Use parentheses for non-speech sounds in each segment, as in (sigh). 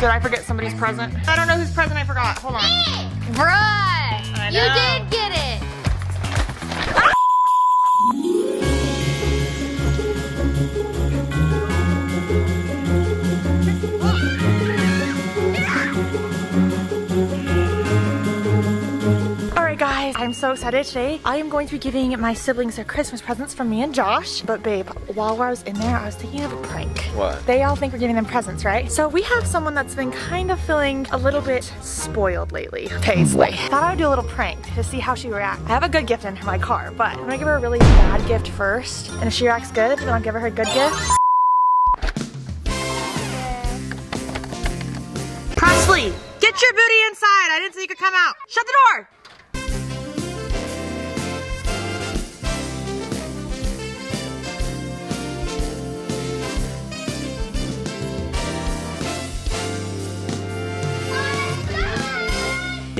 Did I forget somebody's present? I don't know whose present I forgot. Hold on. Bruh, you did get it. So excited today. I am going to be giving my siblings their Christmas presents from me and Josh. But babe, while I was in there, I was thinking of a prank. What? They all think we're giving them presents, right? So we have someone that's been kind of feeling a little bit spoiled lately. Paisley. Thought I would do a little prank to see how she reacts. I have a good gift in my car, but I'm gonna give her a really bad gift first. And if she reacts good, then I'll give her her good gift. Presley, get your booty inside. I didn't say you could come out. Shut the door.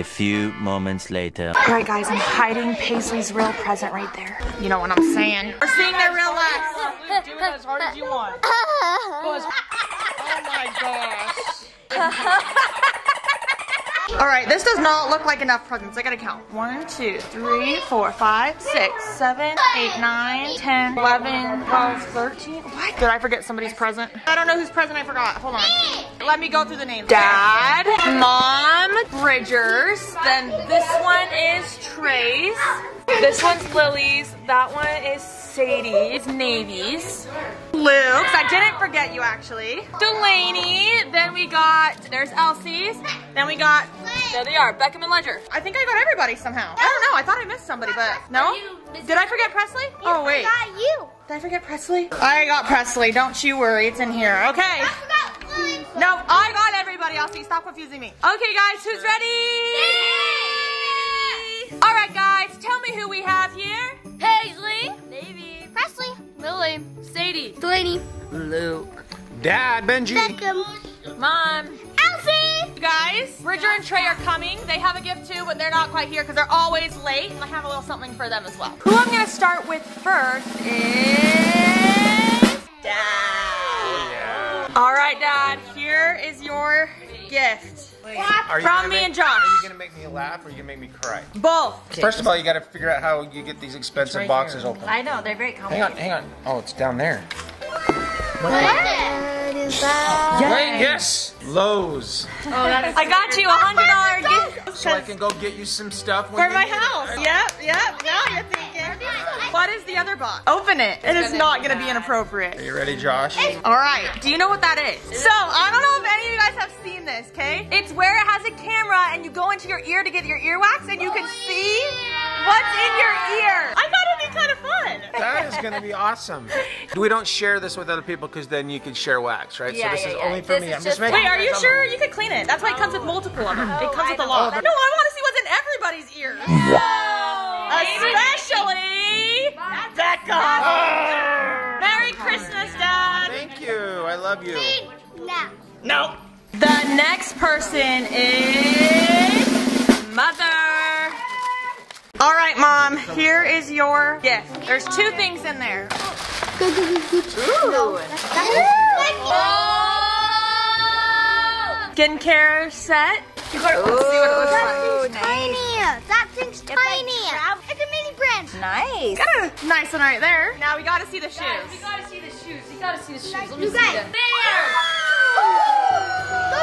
A few moments later. All right, guys, I'm hiding Paisley's real present right there. You know what I'm saying? We're seeing their real life. Do it as hard as you want. Oh my gosh. All right, this does not look like enough presents. I gotta count. One, two, three, four, five, six, seven, eight, nine, ten, eleven, twelve, thirteen. What? Did I forget somebody's present? I don't know whose present I forgot. Hold on. Let me go through the names. Dad, Mom, Bridgers. Then this one is Trey's. This one's Lily's. That one is Sadie's. Navy's. Luke's. I didn't forget you actually. Delaney. Then we got, there's Elsie's. Then we got, there they are, Beckham and Ledger. I think I got everybody somehow. I don't know. I thought I missed somebody, but no? Did I forget Presley? Oh, wait. I got you. Did I forget Presley? I got Presley. Don't you worry. It's in here. Okay. No, I got everybody. Elsie, stop confusing me. Okay, guys, who's ready? All right, guys, tell me who we have here. Paisley. Navy. Presley. Lily. Sadie. Delaney. Luke. Dad, Benji. Beckham. Mom. Elsie. You guys, Bridger and Trey are coming. They have a gift too, but they're not quite here because they're always late. And I have a little something for them as well. Who I'm gonna start with first is Dad. All right, Dad. Here is your gift Are you from me make- and Josh. Are you gonna make me laugh or are you gonna make me cry? Both. First of all, you gotta figure out how you get these expensive boxes open. I know, they're very Hang complicated. on, hang on. Oh, it's down there. What is that? Wait, yes, Lowe's. Oh, that's I got you a hundred dollar (laughs) gift So I can go get you some stuff when for my house. right? Yep, yep. Now you're thinking. What is the other box? Open it. It is not gonna be inappropriate. Are you ready, Josh? All right. Do you know what that is? So I don't know if any of you guys have seen this. Okay, it's where it has a camera and you go into your ear to get your earwax and you can oh, see what's in your ear. I thought it'd be kind of fun. That is gonna be awesome. We don't share this with other people because then you can share wax, right? Yeah, so this yeah, is yeah. only for This me. I'm just just- making Wait, are you sure? You could clean it. That's why it comes with oh. multiple of them. It oh, comes I with a lot. Oh, No, I want Becca. Merry Christmas, Dad. Thank you. I love you. No. No. The next person is Mother. All right, Mom, here is your gift. There's two things in there. Ooh. Oh. Skincare set. You gotta see what it looks like. That thing's tiny. It's a mini brand. Nice. Got a nice one right there. Now we gotta see the shoes. We gotta see the shoes. You gotta see the shoes. Let me You guys. Those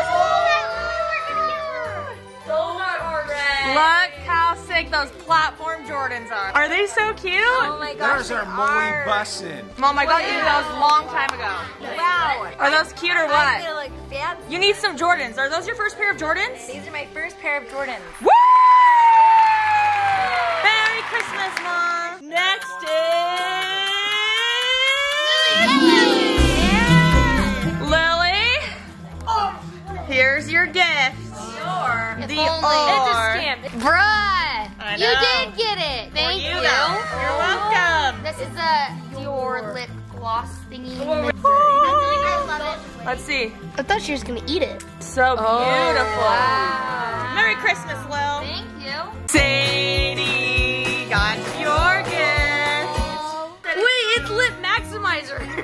are the ones that we were gonna get for her. Those are already. Look how sick those platform Jordans are. Are they so cute? Oh my gosh. Those are they Molly bussin'. Mom, I got you those a long time ago. Wow. Are those cute or I what? feel like fancy. You need some Jordans. Are those your first pair of Jordans? These are my first pair of Jordans. Woo! The only- It's a scam. Bruh. You did get it. Thank you you. though. You're welcome. This is a your lip gloss thingy. I love it. Let's see. I thought she was gonna eat it. So oh, beautiful. Wow. Merry Christmas, Lil.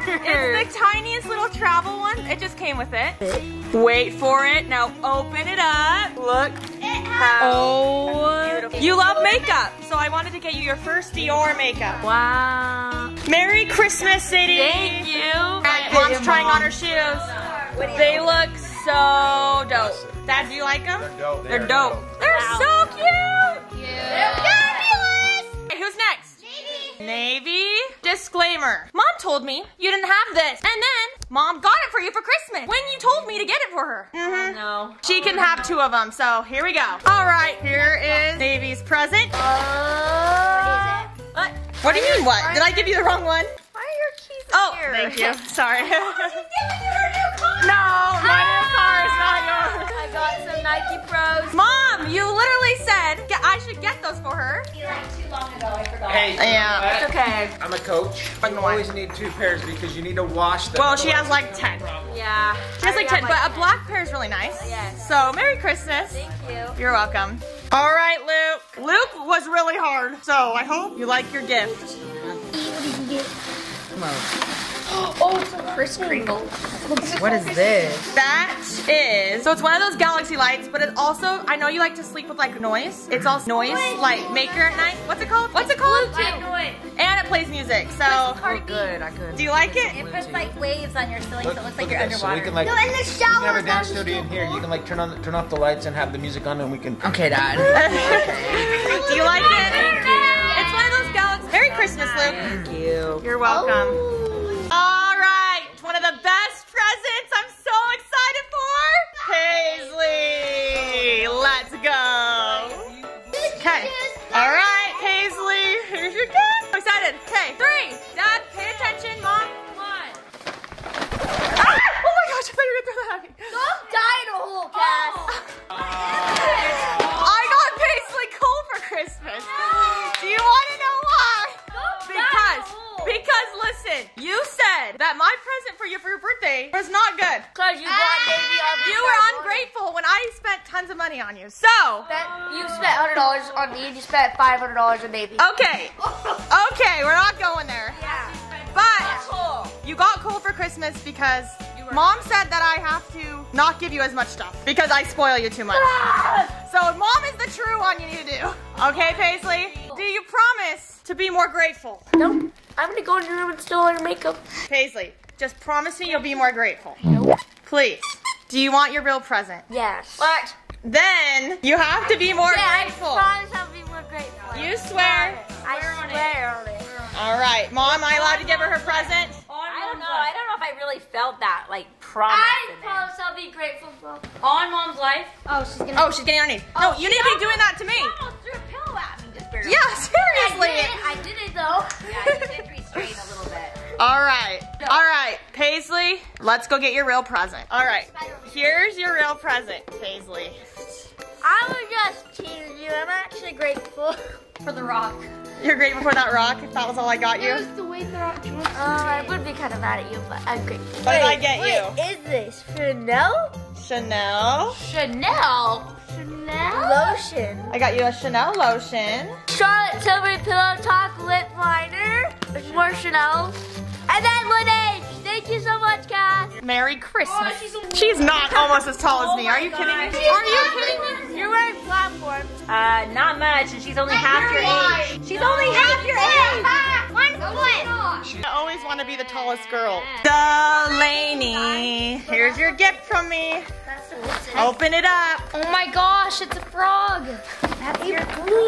It's lip maximizer. It's the tiniest little travel one. It just came with it. Wait for it. Now open it up. Look. how Oh, you love makeup, so I wanted to get you your first Dior makeup. Wow. Merry Christmas, Sadie. Thank you. Mom's trying on her shoes. They look so dope. Dad, do you like them? They're dope. They're dope. They're so cute. Fabulous! Okay, who's next? Navy. Navy. Disclaimer. Mom told me you didn't have this. And then mom got it for you for Christmas when you told me to get it for her. Mm-hmm. No. She can have two of them, so here we go. All right, here is Navy's present. Uh, What? What do you mean what? Did I give you the wrong one? Why are your keys Oh, here? thank you. Sorry. (laughs) should get those for her. Hey, Yeah. It's okay. I'm a coach. You always need two pairs because you need to wash them. Well, she has like 10. Yeah. She has like 10, got but a black pair is really nice. Yes. So, Merry Christmas. Thank you. You're welcome. All right, Luke. Luke was really hard, so I hope you like your gift. (laughs) (gasps) oh, it's a Kris Kringle. What is this? That is, so it's one of those galaxy lights, but it also, I know you like to sleep with like noise. It's also noise, like maker at night. What's it called? What's it called? And it plays music, so. Oh, good. I could. Do you like it? It puts like waves on your ceiling, Look, so it looks look like you're at this. So we underwater. can like No, in the we shower. can have a dance studio in here. You can like turn on turn off the lights and have the music on, and we can. Okay, Dad. (laughs) (laughs) Do you like it? (laughs) Merry Christmas, Luke. Thank you. You're welcome. All right, it's one of the best presents I'm so excited for. Paisley, let's go. Okay. All right, Paisley, here's your gift. I'm excited. Okay, three. Dad, pay attention. Mom. One. Ah! Oh my gosh, I thought you were gonna throw that at me. Me, and you spent five hundred dollars on Navy. okay, okay, we're not going there. Yeah. But you got cool for Christmas because mom said that I have to not give you as much stuff because I spoil you too much. Ah! So mom is the true one you need to do. Okay, Paisley? Do you promise to be more grateful? Nope. I'm gonna go in your room and steal all your makeup. Paisley, just promise me you'll be more grateful. Nope. Please. Do you want your real present? Yes. What? Then you have to be more Yeah, I grateful. promise I'll be more grateful. You swear? I swear on it. All right, mom, am I allowed to give her her present? I don't know. I don't know if I really felt that like promise I promise I'll be grateful for. On mom's life. Oh, she's gonna. Oh, she's getting on her knees. No, oh, you need to be doing that to me. Almost threw a pillow at me just barely. Yeah, I did it. I did it though. Yeah, you did restrain a little bit. All right, all right, Paisley, let's go get your real present. All right, here's your real present, Paisley. I was just teasing you. I'm actually grateful (laughs) for the rock. You're grateful for that rock, if that was all I got you. It was the way the rock Uh, I would be kind of mad at you, but I'm grateful. What did I get you? What is this? Chanel? Chanel. Chanel? Chanel? Lotion. I got you a Chanel lotion. Charlotte Tilbury Pillow Talk Lip Liner. There's more Chanel. And then Laneige. Thank you so much, Kass. Merry Christmas. She's not almost as tall as me. Are you kidding me? She's Are you kidding me? You're wearing platform. Uh, not much, and she's only half your age. She's only half your age. One foot. I always want to be the tallest girl. Delaney, here's your gift from me. Open it up. Oh my gosh, it's a frog. That's your Oh,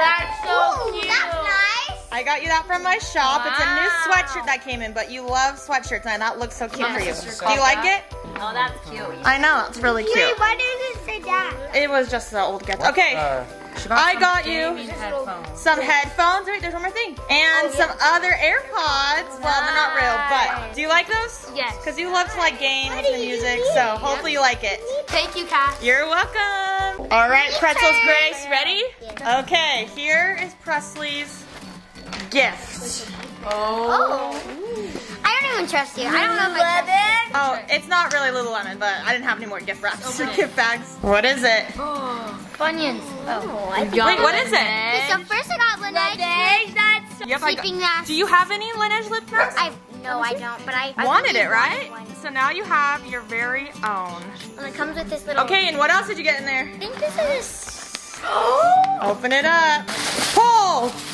that's so cute. That's nice. I got you that from my shop. It's a new sweatshirt that came in, but you love sweatshirts, and that looks so cute for you. Do you like it? Oh, that's cute. I know, it's really cute. Wait, why did it say that? It was just the old gift. Okay, Uh, I got you some headphones. Wait, there's one more thing. And some other AirPods. Well, they're not real, but do you like those? Yes. Because you love to like games and the music, so hopefully you like it. Thank you, Kass. You're welcome. All right, Pretzels Grace, ready? Okay, here is Presley's gift. Oh. oh. I don't even trust you. I don't know if I trust you. Oh, it's not really Lululemon, but I didn't have any more gift wraps or (laughs) gift bags. What is it? Oh. Funyuns. Oh, I Wait, what is it? So first I got Laneige. That's Yep, Sleeping mask. Do you have any Laneige lip mask? I no, I don't. But I, I wanted really it, right? wanted one. So now you have your very own. And it comes with this little. Okay, and what else did you get in there? I think this is. (gasps) Open it up. Pull!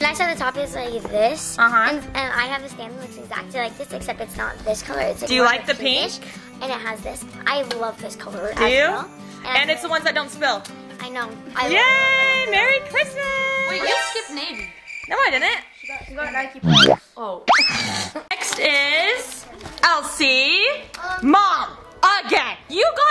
Nice at the top is like this. Uh-huh. And, and I have a stand that looks exactly like this, except it's not this color. It's like Do you like the pinkish, pink? And it has this. I love this color. Do you? Well. And it's the ones that don't spill. I know. I Yay! Merry Christmas! Wait, you skipped navy. No, I didn't. You got Nike. Oh. (laughs) Next is Elsie. Mom, again, you got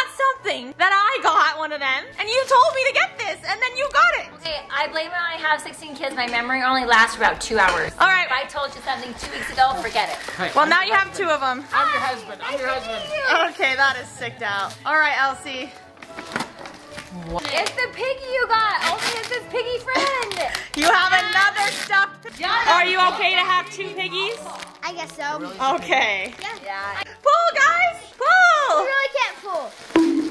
something that I got one of them, and you told me to get this, and then you got it. Okay, I blame it on I have 16 kids. My memory only lasts about two hours. All right. If I told you something two weeks ago, forget it. Well, now you have two of them. I'm your husband. I'm your husband. Okay, that is sicked out. All right, Elsie. It's the piggy you got. Only it's his piggy friend. (laughs) You have another stuffed. Are you okay to have two piggies? I guess so. Okay. Yeah. Pull, guys. Pull. You really can't pull.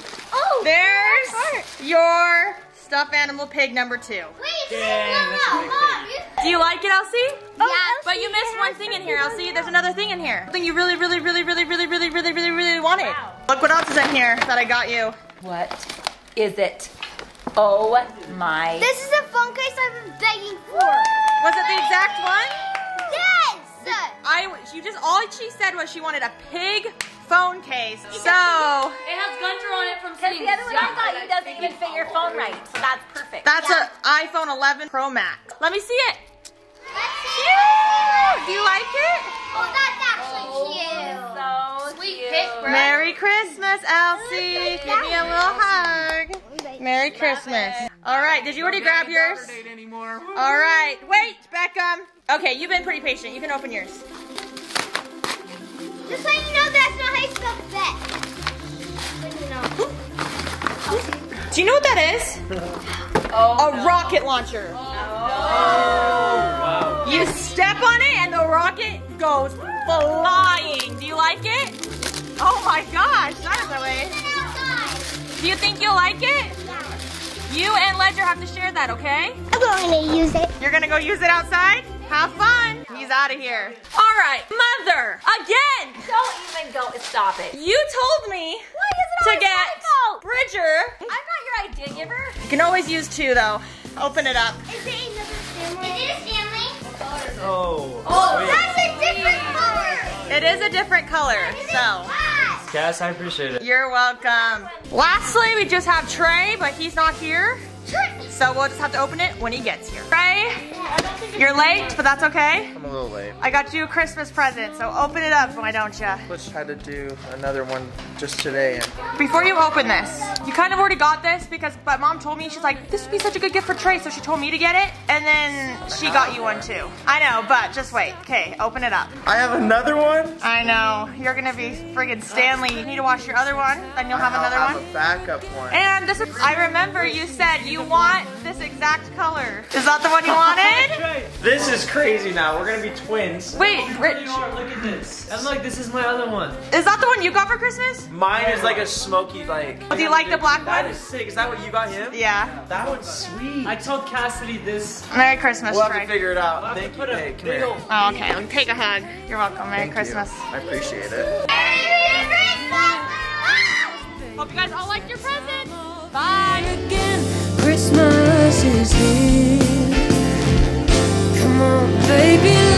Oh. There's your stuffed animal pig number two. Wait, no, no, mom. Do you like it, Elsie? Oh, yeah, But you missed one thing in here, Elsie. There's another thing in here. Something you really, really, really, really, really, really, really, really, really wanted. Look what else is in here that I got you. What is it? Oh my. This is the phone case I've been begging for. Was it the exact one? Yes. I, you just, all she said was she wanted a pig phone case. So, It on it from Because sitting. the other one I got you doesn't even fit your phone right. So that's perfect. that's a iPhone 11 Pro Max. Let me see it. Let's Do you like it? Oh, that's actually oh, cute. So Sweet cute. pick, bro. Merry Christmas, Elsie. Give me a little hug. Merry Christmas. All right, did you already grab yours? All right, wait, Beckham. Okay, you've been pretty patient. You can open yours. Just letting Do you know what that is? Oh, A rocket launcher. Oh, you step on it and the rocket goes flying. Do you like it? Oh my gosh, that is the way. Do you think you'll like it? You and Ledger have to share that, okay? I'm going to use it. You're gonna go use it outside? Have fun. He's out of here. All right, mother, again. Don't even go. Stop it. You told me Why it to always get my? Bridger. I'm not your idea giver. You can always use two though. Open it up. Is it another Stanley? Is it a Stanley? Oh. oh. Oh, that's a different color. It is a different color, so. What? Kass, I appreciate it. You're welcome. Lastly, we just have Trey, but he's not here. So we'll just have to open it when he gets here. Trey, you're late, but that's okay. I'm a little late. I got you a Christmas present, so open it up, why don't you? Let's try to do another one just today. Before you open this, you kind of already got this because, but mom told me, she's like, this would be such a good gift for Trey, so she told me to get it, and then she got you one too. I know, but just wait. Okay, open it up. I have another one. I know, you're gonna be friggin' Stanley. You need to wash your other one, then you'll have another have one. a backup one. And this is, I remember you said you want this exact color. Is that the one you wanted? This is crazy now. We're gonna be twins. Wait, Rich, You are, look at this. And look, this is my other one. is that the one you got for Christmas? Mine is like a smoky, like. Do you like the black That one? That is sick. Is that what you got him? Yeah. That one's sweet. I told Kassidy this. Merry Christmas, We'll have to figure it out. I'll Thank you. Hey, come here. Oh, okay, take a hug. You're welcome. Merry Thank you. Christmas. I appreciate it. Merry Christmas! Hope you guys all liked your presents. Bye. Christmas is here. Baby